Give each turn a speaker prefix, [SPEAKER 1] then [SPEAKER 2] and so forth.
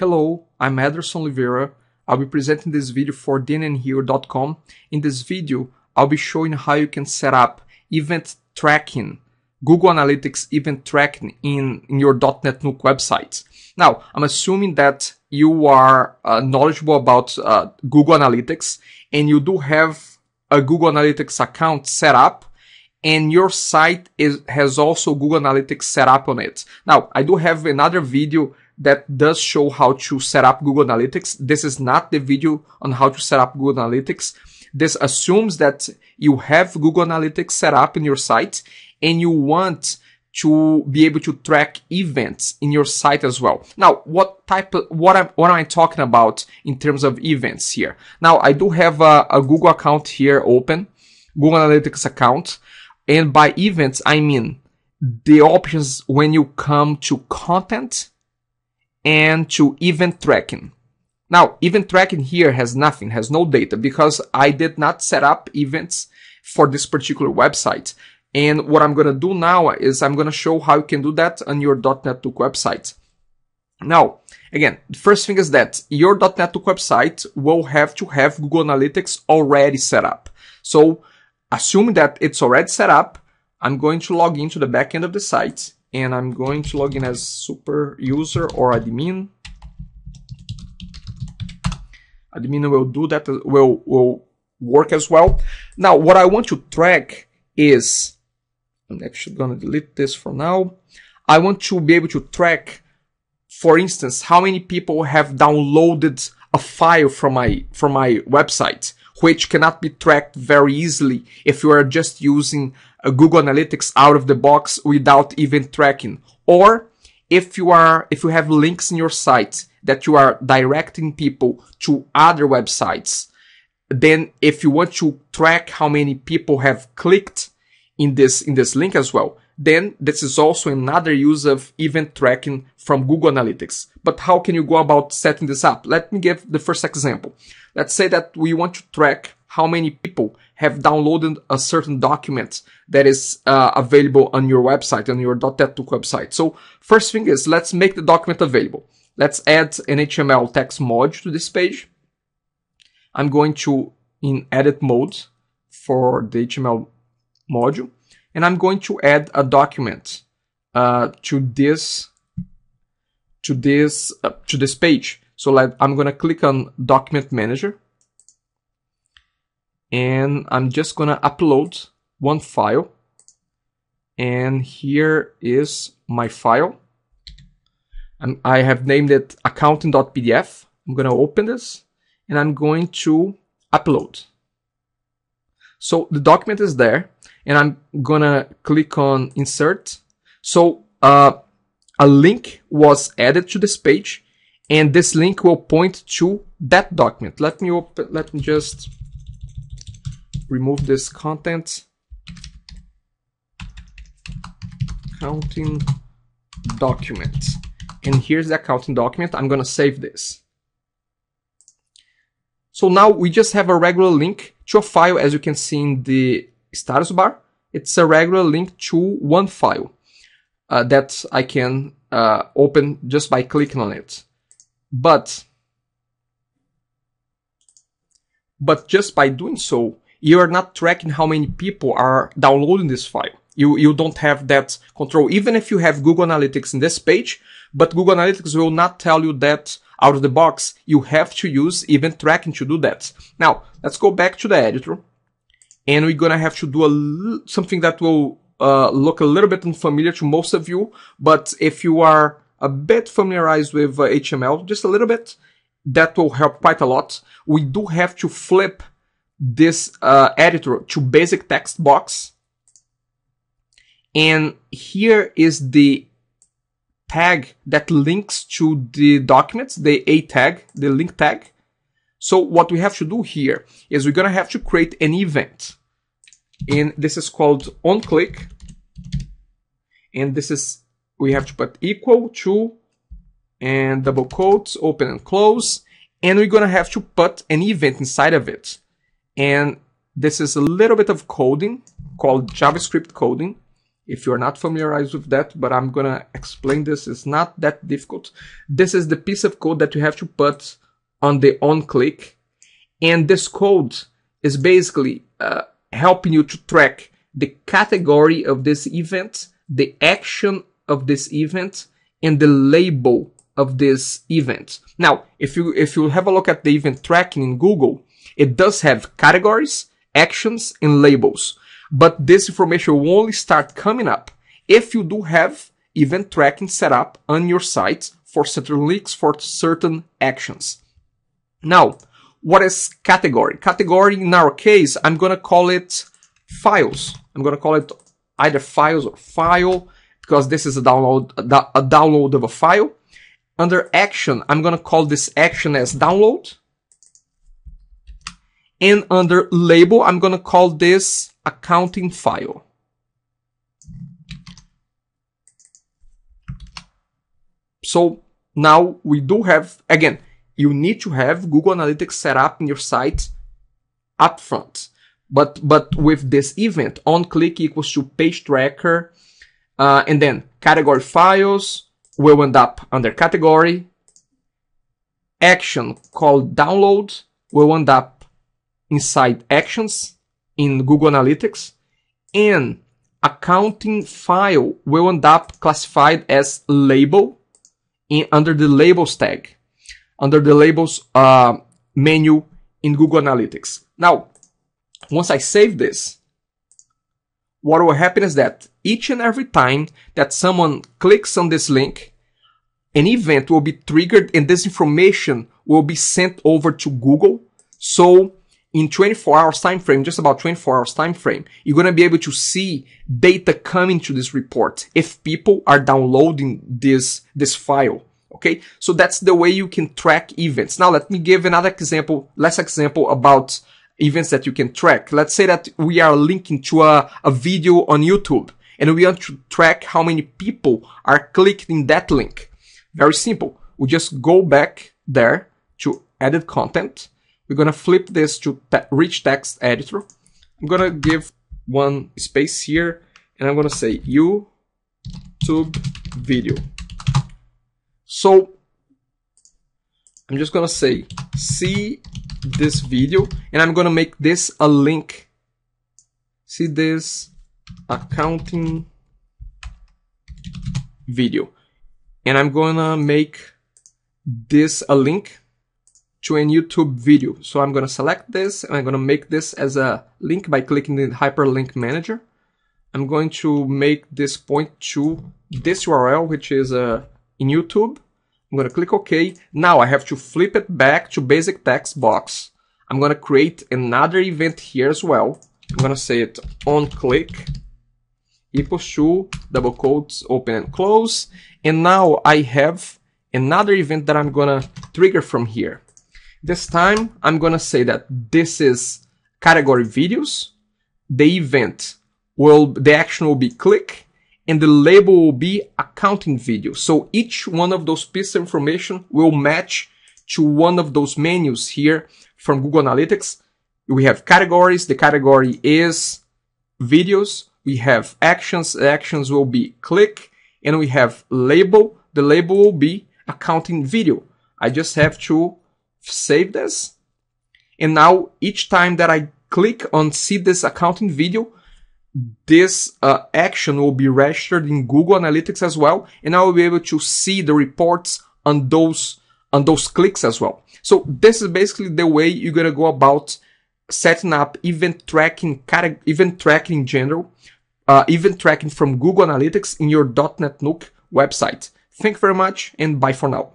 [SPEAKER 1] Hello, I'm Aderson Oliveira. I'll be presenting this video for dnnhero.com. In this video, I'll be showing how you can set up event tracking, Google Analytics event tracking in, in your DotNetNuke website. Now, I'm assuming that you are uh, knowledgeable about uh, Google Analytics and you do have a Google Analytics account set up and your site is, has also Google Analytics set up on it. Now, I do have another video that does show how to set up Google Analytics. This is not the video on how to set up Google Analytics. This assumes that you have Google Analytics set up in your site and you want to be able to track events in your site as well. Now, what type of, what am, what am I talking about in terms of events here? Now, I do have a, a Google account here open, Google Analytics account. And by events, I mean the options when you come to content and to event tracking. Now, event tracking here has nothing, has no data because I did not set up events for this particular website. And what I'm going to do now is I'm going to show how you can do that on your DotNetNuke website. Now, again, the first thing is that your DotNetNuke website will have to have Google Analytics already set up. So, assuming that it's already set up, I'm going to log into the backend of the site and I'm going to log in as super user or admin. Admin will do that, will, will work as well. Now, what I want to track is, I'm actually going to delete this for now. I want to be able to track, for instance, how many people have downloaded a file from my, from my website, which cannot be tracked very easily if you are just using uh, Google Analytics out of the box without even tracking. Or if you are, if you have links in your site that you are directing people to other websites, then if you want to track how many people have clicked in this, in this link as well, then this is also another use of event tracking from Google Analytics. But how can you go about setting this up? Let me give the first example. Let's say that we want to track how many people have downloaded a certain document that is uh, available on your website, on your .NET website. So first thing is, let's make the document available. Let's add an HTML text module to this page. I'm going to in edit mode for the HTML module, and I'm going to add a document uh, to this to this uh, to this page. So let, I'm going to click on Document Manager and I'm just gonna upload one file and here is my file. And I have named it accounting.pdf I'm gonna open this and I'm going to upload so the document is there and I'm gonna click on insert. So uh, a link was added to this page and this link will point to that document. Let me open let me just remove this content. Accounting document. And here's the accounting document. I'm gonna save this so now we just have a regular link to a file as you can see in the status bar. It's a regular link to one file uh, that I can uh, open just by clicking on it. But but just by doing so you are not tracking how many people are downloading this file. You, you don't have that control, even if you have Google Analytics in this page, but Google Analytics will not tell you that out of the box. You have to use event tracking to do that. Now, let's go back to the editor and we're to have to do a, something that will uh, look a little bit unfamiliar to most of you, but if you are a bit familiarized with uh, HTML, just a little bit, that will help quite a lot. We do have to flip this uh, editor to basic text box. And here is the tag that links to the documents, the A tag, the link tag. So what we have to do here is we're going to have to create an event. And this is called on click. And this is, we have to put equal to and double quotes, open and close. And we're going to have to put an event inside of it. And this is a little bit of coding called JavaScript coding. If you're not familiarized with that, but I'm gonna explain this, it's not that difficult. This is the piece of code that you have to put on the on click. And this code is basically uh, helping you to track the category of this event, the action of this event, and the label of this event. Now, if you if you have a look at the event tracking in Google, it does have categories, actions, and labels. But this information will only start coming up if you do have event tracking set up on your site for certain links for certain actions. Now, what is category? Category in our case, I'm gonna call it files. I'm gonna call it either files or file because this is a download a download of a file. Under action, I'm gonna call this action as download. And under label, I'm gonna call this accounting file. So now we do have, again, you need to have Google Analytics set up in your site upfront. But, but with this event, on click equals to page tracker, uh, and then category files will end up under category. Action called download will end up inside actions in Google Analytics. And accounting file will end up classified as label in, under the labels tag, under the labels uh, menu in Google Analytics. Now, once I save this, what will happen is that each and every time that someone clicks on this link, an event will be triggered and this information will be sent over to Google. So in 24 hours time frame, just about 24 hours time frame, you're going to be able to see data coming to this report if people are downloading this, this file. Okay. So that's the way you can track events. Now let me give another example, less example about events that you can track. Let's say that we are linking to a, a video on YouTube and we want to track how many people are clicking in that link. Very simple. We just go back there to edit content. We're going to flip this to te rich text editor. I'm going to give one space here and I'm going to say YouTube video. So I'm just going to say see this video and I'm gonna make this a link. See this accounting video. And I'm gonna make this a link to a YouTube video. So I'm gonna select this and I'm gonna make this as a link by clicking the hyperlink manager. I'm going to make this point to this URL, which is uh, in YouTube. I'm going to click OK. Now I have to flip it back to basic text box. I'm going to create another event here as well. I'm going to say it on click equals to double quotes open and close. And now I have another event that I'm going to trigger from here. This time I'm going to say that this is category videos. The event will, the action will be click and the label will be accounting video. So each one of those pieces of information will match to one of those menus here from Google Analytics. We have categories. The category is videos. We have actions. The actions will be click and we have label. The label will be accounting video. I just have to save this. And now each time that I click on see this accounting video, this uh, action will be registered in Google Analytics as well, and I will be able to see the reports on those on those clicks as well. So this is basically the way you're gonna go about setting up event tracking, event tracking in general, uh, event tracking from Google Analytics in your DotNetNuke website. Thank you very much, and bye for now.